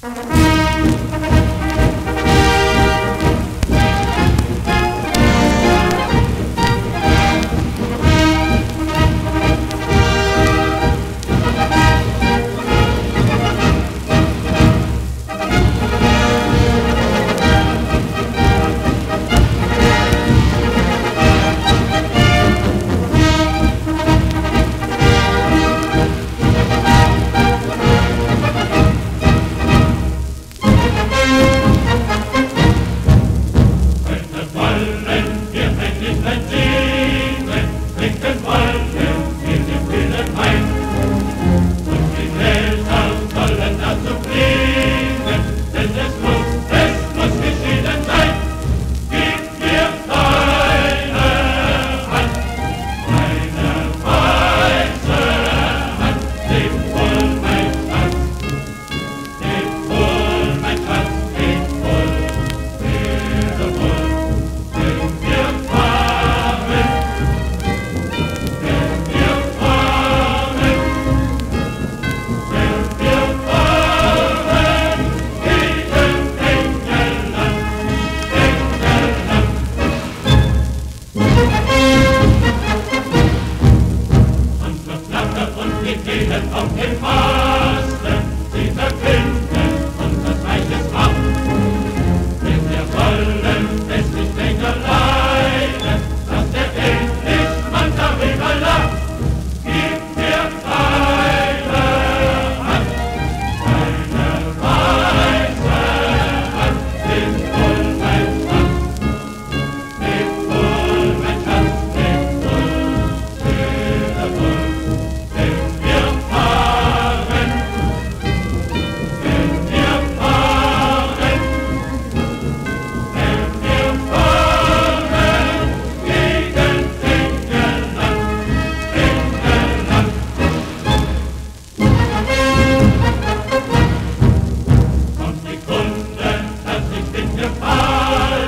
Trinken trinken Benzin, trinken in Gefahr.